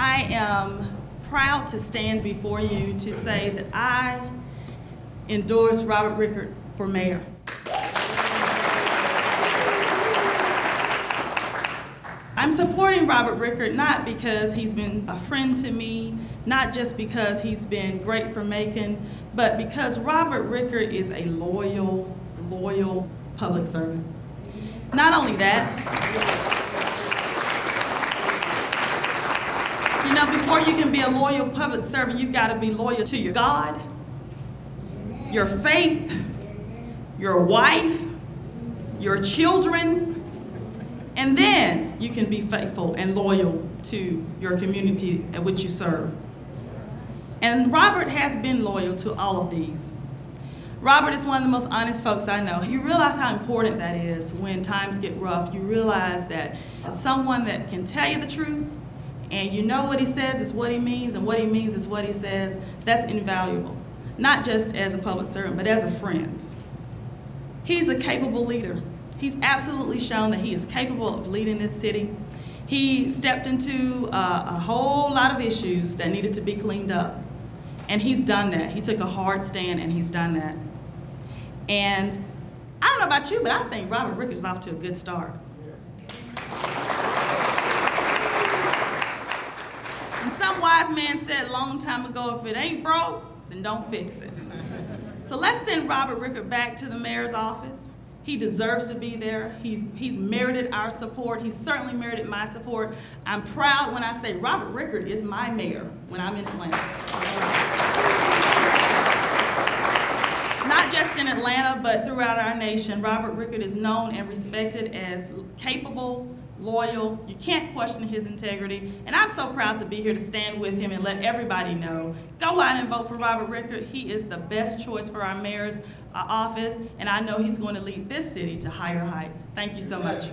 I am proud to stand before you to say that I endorse Robert Reichert for mayor. I'm supporting Robert Reichert not because he's been a friend to me, not just because he's been great for Macon, but because Robert Reichert is a loyal, loyal public servant. Not only that, you know, before you can be a loyal public servant, you've got to be loyal to your God, your faith, your wife, your children, and then you can be faithful and loyal to your community at which you serve. And Robert has been loyal to all of these. Robert is one of the most honest folks I know. You realize how important that is when times get rough. You realize that someone that can tell you the truth and you know what he says is what he means and what he means is what he says, that's invaluable. Not just as a public servant, but as a friend. He's a capable leader. He's absolutely shown that he is capable of leading this city. He stepped into uh, a whole lot of issues that needed to be cleaned up. And he's done that. He took a hard stand and he's done that. And I don't know about you, but I think Robert Reichert is off to a good start. And some wise man said a long time ago, if it ain't broke, then don't fix it. So let's send Robert Reichert back to the mayor's office. He deserves to be there. He's, he's merited our support. He's certainly merited my support. I'm proud when I say Robert Reichert is my mayor when I'm in Atlanta. Not just in Atlanta, but throughout our nation, Robert Reichert is known and respected as capable, loyal. You can't question his integrity. And I'm so proud to be here to stand with him and let everybody know. Go out and vote for Robert Reichert. He is the best choice for our mayor's uh, office, and I know he's going to lead this city to higher heights. Thank you so much.